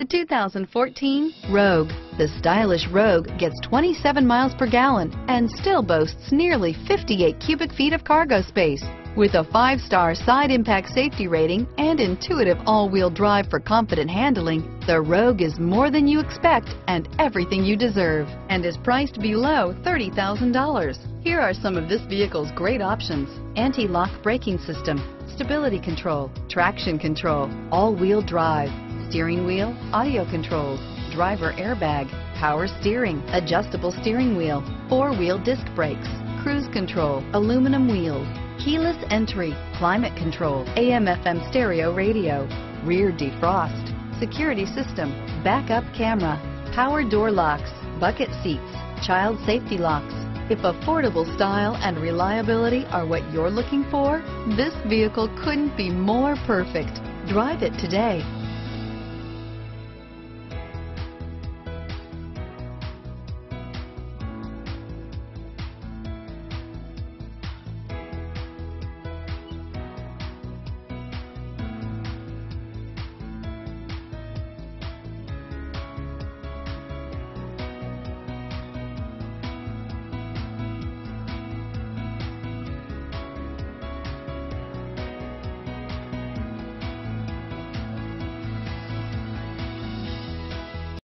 The 2014 Rogue. The stylish Rogue gets 27 miles per gallon and still boasts nearly 58 cubic feet of cargo space. With a five-star side impact safety rating and intuitive all-wheel drive for confident handling, the Rogue is more than you expect and everything you deserve and is priced below $30,000. Here are some of this vehicle's great options. Anti-lock braking system, stability control, traction control, all-wheel drive, steering wheel, audio controls, driver airbag, power steering, adjustable steering wheel, four-wheel disc brakes, cruise control, aluminum wheels, keyless entry, climate control, AM FM stereo radio, rear defrost, security system, backup camera, power door locks, bucket seats, child safety locks. If affordable style and reliability are what you're looking for, this vehicle couldn't be more perfect. Drive it today.